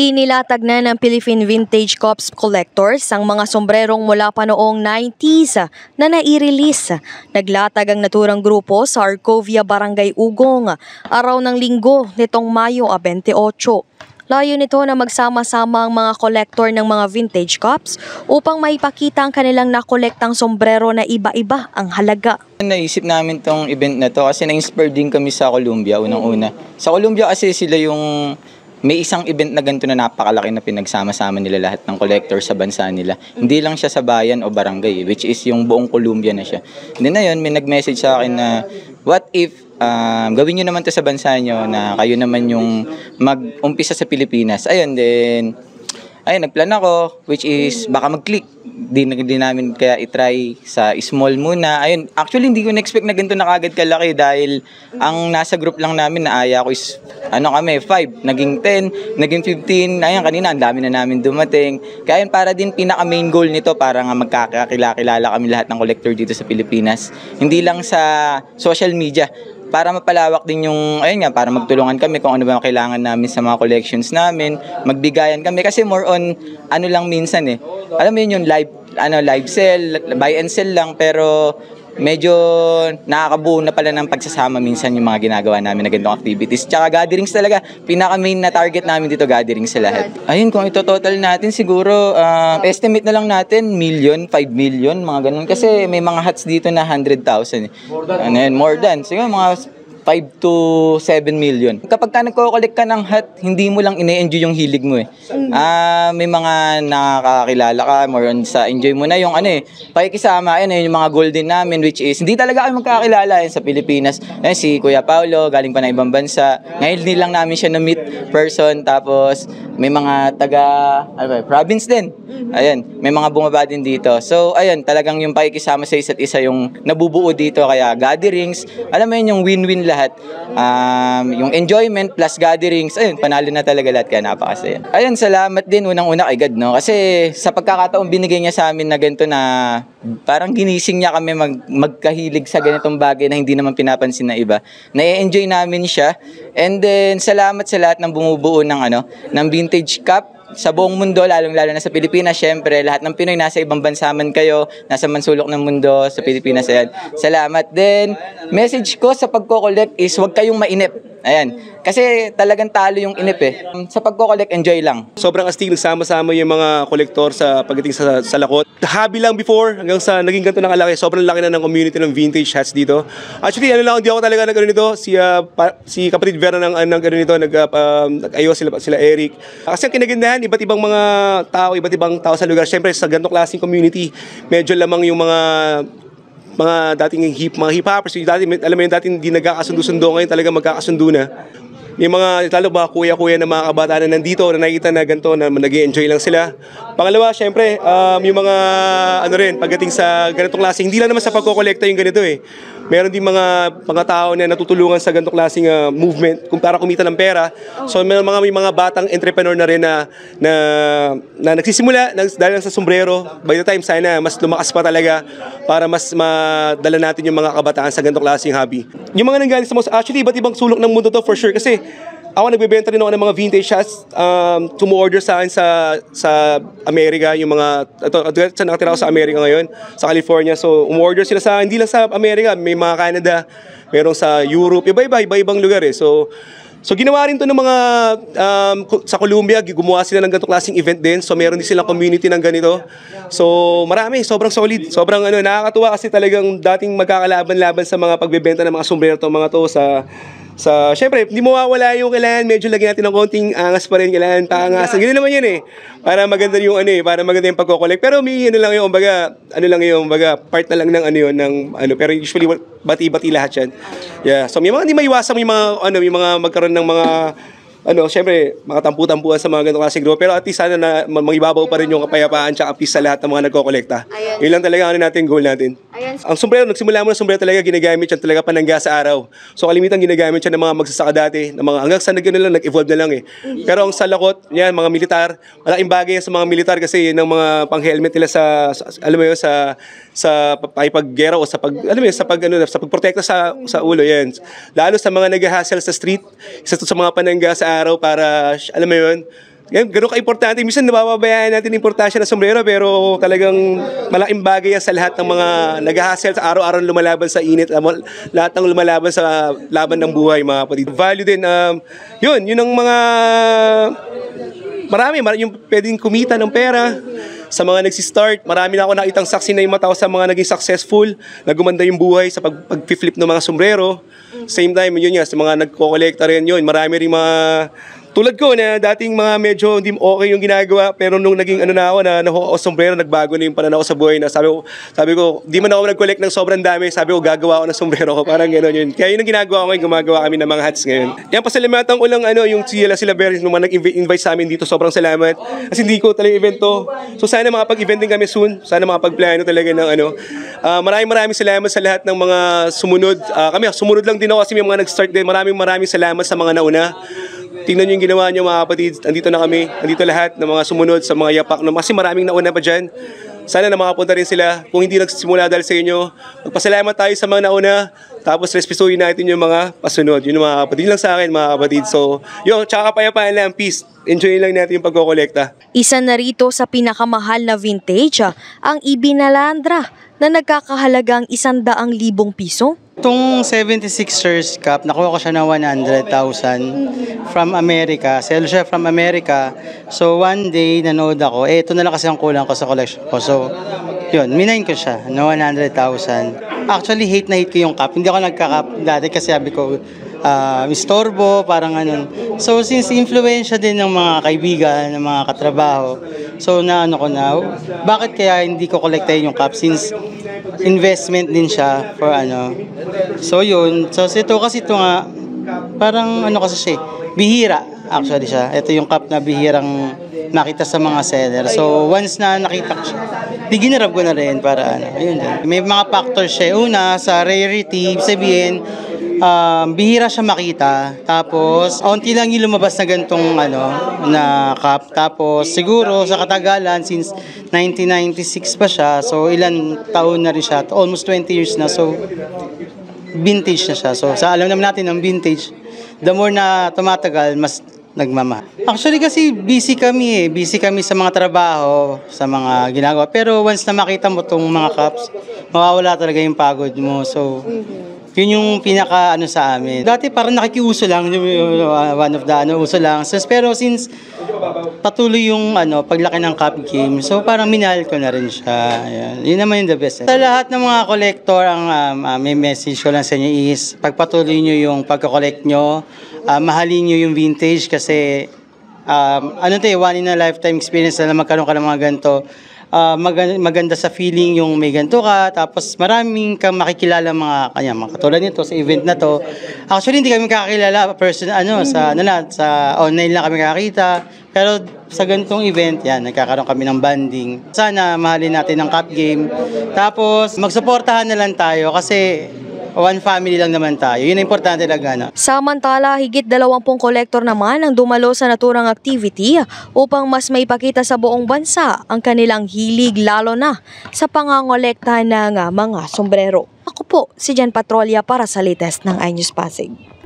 Inilatag na ng Philippine Vintage Corps Collectors ang mga sombrerong mula pa noong 90s na nai-release. Naglatag ang naturang grupo sa Arcovia Barangay Ugong, araw ng linggo nitong Mayo 28. Layo nito na magsama-sama ang mga kolektor ng mga vintage cups upang maipakita ang kanilang nakolektang sombrero na iba-iba ang halaga. Naisip namin tong event na to kasi na-inspire din kami sa Colombia unang-una. Sa Colombia kasi sila yung may isang event na ganito na napakalaki na pinagsama-sama nila lahat ng collector sa bansa nila. Hindi lang siya sa bayan o barangay, which is yung buong Colombia na siya. Then na yun, may nag-message sa akin na, what if um, gawin nyo naman to sa bansa nyo na kayo naman yung mag-umpisa sa Pilipinas. Ayun, then, ayun, nagplan ako, which is baka mag-click. Di, di namin kaya itry sa small muna. Ayun, actually hindi ko na-expect na ganito na kagad kalaki dahil ang nasa group lang namin na aya ko is ano kami, 5, naging 10, naging 15. Ayun, kanina ang dami na namin dumating. Kaya yun, para din pinaka main goal nito para nga magkakakilala kami lahat ng collector dito sa Pilipinas. Hindi lang sa social media, para mapalawak din yung, ayun nga, para magtulungan kami kung ano ba ang kailangan namin sa mga collections namin, magbigayan kami kasi more on, ano lang minsan eh, alam mo yun yung live, ano, live sell, buy and sell lang, pero medyo nakakabuo na pala ng pagsasama minsan yung mga ginagawa namin na ganitong activities. Tsaka gatherings talaga, pinaka main na target namin dito gatherings sa lahat. Ayun, kung ito total natin siguro, uh, estimate na lang natin, million, 5 million, mga ganun. Kasi may mga hats dito na 100,000. eh. Ano yun, more than. Siguro mga 5 to 7 million. Kapag ka nagko-collect ka ng hat, hindi mo lang ine-enjoy yung hilig mo eh. Ah, may mga nakakakilala ka, more on sa enjoy mo na yung ano eh, pakikisama, ayun eh, yung mga goal din namin which is hindi talaga kami magkakilala eh, sa Pilipinas. Eh, si Kuya Paulo, galing pa na ibang bansa. Ngayon din lang namin siya na-meet person, tapos may mga taga, ano ba, province din. Ayun, may mga bumaba din dito. So, ayun, talagang yung pakikisama sa isa't isa yung nabubuo dito. Kaya gatherings, alam mo yun, yung win-win lahat. Um, yung enjoyment plus gatherings, ayun, panalo na talaga lahat. Kaya napakasaya. Ayun, salamat din unang-una kay God, no? Kasi sa pagkakataon binigay niya sa amin na ganito na parang ginising niya kami mag, magkahilig sa ganitong bagay na hindi naman pinapansin na iba. Na-enjoy namin siya. And then, salamat sa lahat ng bumubuo ng ano, ng Vintage Cup sa buong mundo, lalong-lalo na sa Pilipinas, syempre, lahat ng Pinoy nasa ibang bansa man kayo, nasa mansulok ng mundo, sa Pilipinas, ayan. Salamat. Then, message ko sa pagko-collect is huwag kayong mainip. Ayan. Kasi talagang talo yung inip eh. Sa pagko-collect, enjoy lang. Sobrang astig, nagsama-sama yung mga kolektor sa pagdating sa, sa lakot. Hobby lang before, hanggang sa naging ganito ng kalaki. Sobrang laki na ng community ng vintage hats dito. Actually, ano lang, hindi ako talaga nag nito. Si, ah, pa- si kapatid Vera ng, ng ano nito, nag, uh, nag-ayos sila, sila Eric. Kasi ang kinagandahan, iba't ibang mga tao, iba't ibang tao sa lugar. Siyempre, sa ganitong klaseng community, medyo lamang yung mga mga dating hip mga hip hoppers yung dati alam mo yung dating hindi nagkakasundo-sundo ngayon talaga magkakasundo na yung mga lalo mga kuya-kuya na mga kabataan na nandito na nakikita na ganito na nag enjoy lang sila. Pangalawa, syempre, um, yung mga ano rin, pagdating sa ganitong klase, hindi lang naman sa pagkokolekta yung ganito eh. Meron din mga mga tao na natutulungan sa ganitong klaseng uh, movement kung para kumita ng pera. So may mga may mga batang entrepreneur na rin na na, na nagsisimula nag, dahil lang sa sombrero. By the time sana mas lumakas pa talaga para mas madala natin yung mga kabataan sa ganitong klaseng hobby. Yung mga nanggaling sa most actually iba't ibang sulok ng mundo to for sure kasi ako nagbebenta rin ako ng mga vintage shots. Um, tumorder sa sa sa Amerika, yung mga, ito, ito nakatira ako sa Amerika ngayon, sa California. So, umorder sila sa, hindi lang sa Amerika, may mga Canada, merong sa Europe, iba-iba, iba-ibang lugar eh. So, So ginawa rin to ng mga um, sa Colombia, gumawa sila ng ganitong klaseng event din. So meron din silang community ng ganito. So marami, sobrang solid. Sobrang ano, nakakatuwa kasi talagang dating magkakalaban-laban sa mga pagbebenta ng mga sombrero mga to sa sa, syempre, hindi mo mawawala yung kailangan, medyo lagyan natin ng konting angas pa rin, kailangan paangasan. Ganun naman yun eh. Para maganda yung ano eh, para maganda yung pagko-collect. Pero may ano lang yung, baga, ano lang yung, baga, part na lang ng ano yun, ng ano, pero usually bati-bati lahat yan. Yeah, so may mga hindi maiwasan, may mga, ano, may mga magkaroon ng mga ano, syempre, makatampu-tampuan sa mga ganitong klaseng grupo. Pero at least sana na magibabaw pa rin yung kapayapaan tsaka peace sa lahat ng mga nagkokolekta. Yun lang talaga ano natin, goal natin. Ayan. Ang sombrero, nagsimula mo ng sombrero talaga, ginagamit yan talaga panangga sa araw. So kalimitan ginagamit yan ng mga magsasaka dati, ng mga hanggang sa nag lang, nag-evolve na lang eh. Pero ang salakot, yan, mga militar, malaking bagay yan sa mga militar kasi yun ang mga pang-helmet nila sa, sa alam mo yun, sa sa pakipaggera o sa pag alam mo yun, sa pag ano sa pagprotekta sa sa ulo yan. Lalo sa mga nag-hustle sa street, isa to sa mga panangga sa araw para alam mo yun, Ganun, ganun ka-importante. Minsan nabababayaan natin importansya ng sombrero pero talagang malaking bagay yan sa lahat ng mga nag-hustle sa araw-araw lumalaban sa init, lahat ng lumalaban sa laban ng buhay mga kapatid. Value din, um, yun, yun ang mga marami, marami yung pwedeng kumita ng pera sa mga nagsistart. Marami na ako nakitang saksi na yung mata ko sa mga naging successful, na gumanda yung buhay sa pag, pag-flip ng mga sombrero. Same time, yun nga, sa mga nagko-collector rin yun. Marami rin mga tulad ko na dating mga medyo hindi okay yung ginagawa pero nung naging ano na ako na nakuha sombrero nagbago na yung pananaw sa buhay na sabi ko sabi ko di man ako nag-collect ng sobrang dami sabi ko gagawa ako ng sombrero ko. Parang gano'n yun. Kaya yun ang ginagawa ko ngayon gumagawa kami ng mga hats ngayon. Yan pasalamatan ko lang ano yung sila sila Bears nung nag-invite sa amin dito sobrang salamat. Kasi hindi ko talaga event so sana makapag-event din kami soon. Sana makapag-plano talaga ng ano. Ah, maraming maraming salamat sa lahat ng mga sumunod. Ah, kami sumunod lang din ako kasi may mga nag-start din. Maraming maraming salamat sa mga nauna Tingnan nyo yung ginawa nyo mga kapatid. Andito na kami. Andito lahat ng mga sumunod sa mga yapak. No, kasi maraming nauna pa dyan. Sana na makapunta rin sila. Kung hindi nagsimula dahil sa inyo, magpasalamat tayo sa mga nauna. Tapos respetuhin natin yung mga pasunod. Yun mga kapatid. Yun lang sa akin mga kapatid. So, yun, tsaka kapayapaan lang. Peace. Enjoy lang natin yung pagkokolekta. Isa na rito sa pinakamahal na vintage ah, ang Ibinalandra na nagkakahalagang isandaang libong piso. Itong 76ers Cup, nakuha ko siya ng 100,000 from America. Sell siya from America. So one day, nanood ako. Eh, ito na lang kasi ang kulang ko sa collection ko. So, yun, minain ko siya na 100,000. Actually, hate na hate ko yung cup. Hindi ako nagka-cup dati kasi sabi ko, ah, istorbo, parang ganun. So, since influensya din ng mga kaibigan, ng mga katrabaho, so na ano ko na, bakit kaya hindi ko kolektahin yung cup since investment din siya for ano. So yun, so ito kasi ito nga, parang ano kasi siya, eh, bihira actually siya. Ito yung cup na bihirang nakita sa mga seller. So once na nakita ko siya, di ginarap ko na rin para ano, ayun din. May mga factors siya. Una, sa rarity, sabihin, um, bihira siya makita. Tapos, onti lang yung lumabas na gantong ano, na cup. Tapos, siguro sa katagalan, since 1996 pa siya, so ilan taon na rin siya, almost 20 years na. So, vintage na siya. So, sa alam naman natin ng vintage, the more na tumatagal, mas nagmamahal. Actually kasi busy kami eh. Busy kami sa mga trabaho, sa mga ginagawa. Pero once na makita mo tong mga cups, mawawala talaga yung pagod mo. So, yun yung pinaka ano sa amin. Dati parang nakikiuso lang, yung, uh, one of the ano, uso lang. So, pero since patuloy yung ano, paglaki ng cup game, so parang minahal ko na rin siya. Ayan. Yun naman yung the best. Sa lahat ng mga collector, ang um, uh, may message ko lang sa inyo is, pagpatuloy nyo yung pagka-collect nyo, uh, mahalin nyo yung vintage kasi um, ano to eh, one in a lifetime experience na magkaroon ka ng mga ganito. Ah, maganda, maganda sa feeling yung may ganito ka, tapos maraming kang makikilala mga kanya, mga katulad nito sa event na to. Actually, hindi kami kakilala person ano sa ano na, sa online lang kami kakita. Pero sa ganitong event, yan, nagkakaroon kami ng banding. Sana mahalin natin ang cup game. Tapos, magsuportahan na lang tayo kasi one family lang naman tayo. Yun ang importante talaga. No? Samantala, higit 20 kolektor naman ang dumalo sa naturang activity upang mas maipakita sa buong bansa ang kanilang hilig lalo na sa pangangolekta ng mga sombrero. Ako po, si Jen Patrolya para sa latest ng iNews Pasig.